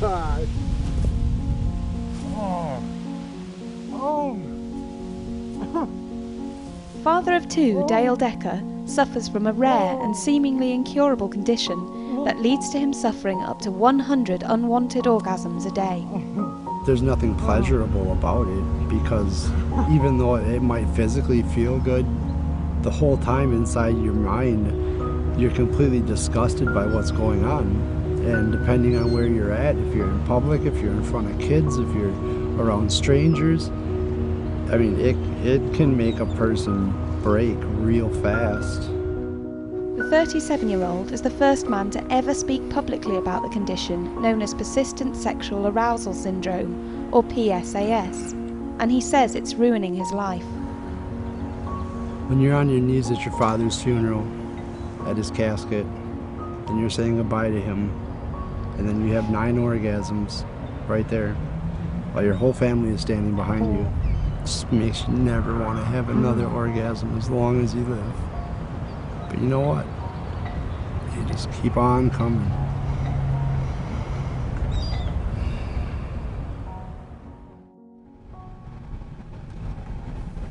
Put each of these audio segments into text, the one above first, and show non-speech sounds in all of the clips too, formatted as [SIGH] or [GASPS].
God. Oh. Oh. Father of two, oh. Dale Decker, suffers from a rare and oh. seemingly incurable condition that oh. leads to him suffering up to 100 unwanted orgasms a day. [LAUGHS] There's nothing pleasurable about it because [LAUGHS] even though it might physically feel good, the whole time inside your mind, you're completely disgusted by what's going on. And depending on where you're at, if you're in public, if you're in front of kids, if you're around strangers, I mean, it, it can make a person break real fast. The 37 year old is the first man to ever speak publicly about the condition known as persistent sexual arousal syndrome, or PSAS, and he says it's ruining his life. When you're on your knees at your father's funeral, at his casket, and you're saying goodbye to him, and then you have nine orgasms right there, while your whole family is standing behind you, just makes you never want to have another orgasm as long as you live. But you know what? You just keep on coming.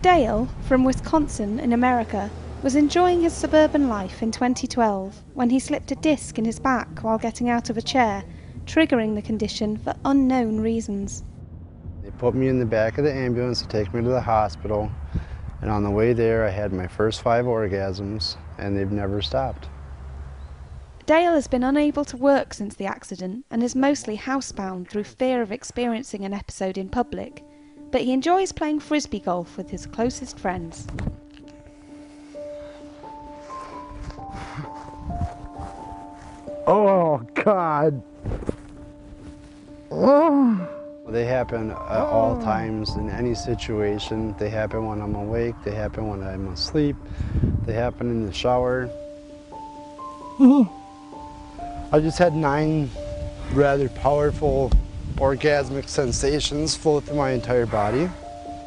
Dale, from Wisconsin in America, was enjoying his suburban life in 2012 when he slipped a disc in his back while getting out of a chair, triggering the condition for unknown reasons. They put me in the back of the ambulance to take me to the hospital, and on the way there, I had my first five orgasms, and they've never stopped. Dale has been unable to work since the accident and is mostly housebound through fear of experiencing an episode in public, but he enjoys playing frisbee golf with his closest friends. Oh, God. Oh. [SIGHS] They happen at all times in any situation. They happen when I'm awake, they happen when I'm asleep, they happen in the shower. [GASPS] I just had nine rather powerful orgasmic sensations flow through my entire body.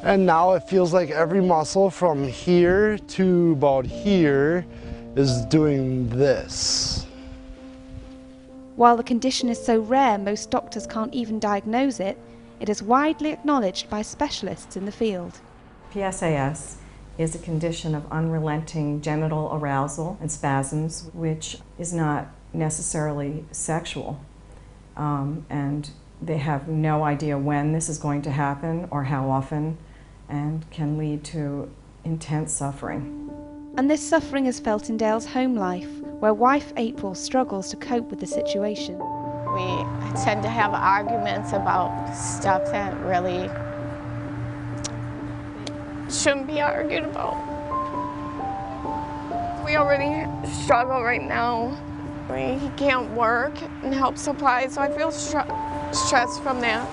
And now it feels like every muscle from here to about here is doing this. While the condition is so rare most doctors can't even diagnose it, it is widely acknowledged by specialists in the field. PSAS is a condition of unrelenting genital arousal and spasms, which is not necessarily sexual. Um, and they have no idea when this is going to happen or how often, and can lead to intense suffering. And this suffering is felt in Dale's home life, where wife April struggles to cope with the situation. We tend to have arguments about stuff that really shouldn't be argued about. We already struggle right now. He can't work and help supply, so I feel str- stressed from that.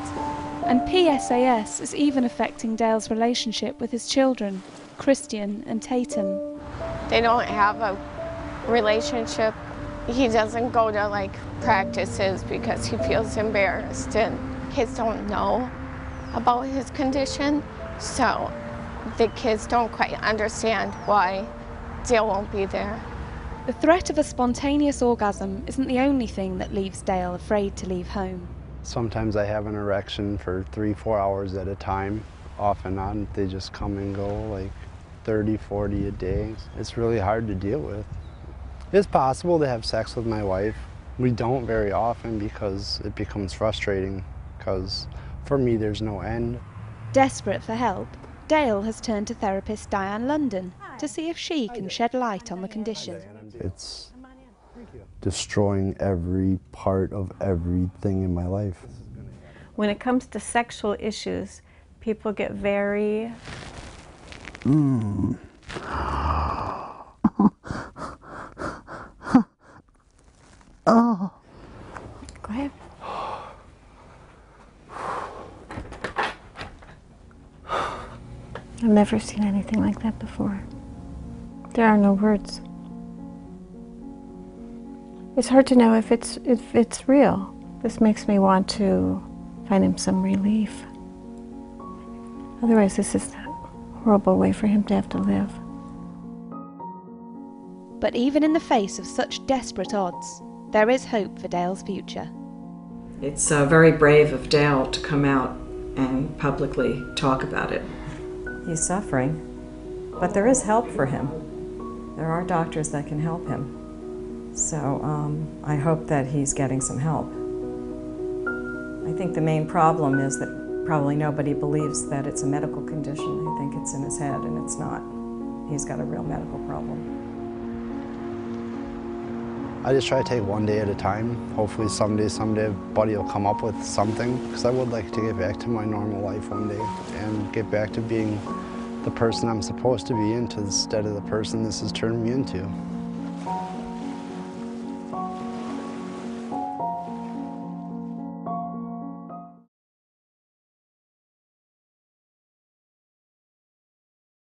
And PSAS is even affecting Dale's relationship with his children, Christian and Tatum. They don't have a relationship. He doesn't go to like practices because he feels embarrassed, and kids don't know about his condition, so the kids don't quite understand why Dale won't be there. The threat of a spontaneous orgasm isn't the only thing that leaves Dale afraid to leave home. Sometimes I have an erection for three, four hours at a time, off and on. They just come and go like 30, 40 a day. It's really hard to deal with. It's possible to have sex with my wife. We don't very often because it becomes frustrating because for me there's no end. Desperate for help, Dale has turned to therapist Diane London to see if she can shed light on the condition. It's destroying every part of everything in my life. When it comes to sexual issues, people get very Mm. I've never seen anything like that before. There are no words. It's hard to know if it's if it's real. This makes me want to find him some relief. Otherwise, this is a horrible way for him to have to live. But even in the face of such desperate odds, there is hope for Dale's future. It's uh, very brave of Dale to come out and publicly talk about it. He's suffering, but there is help for him. There are doctors that can help him. So um, I hope that he's getting some help. I think the main problem is that probably nobody believes that it's a medical condition. They think it's in his head, and it's not. He's got a real medical problem. I just try to take one day at a time. Hopefully someday, someday, Buddy will come up with something because I would like to get back to my normal life one day and get back to being the person I'm supposed to be into instead of the person this has turned me into.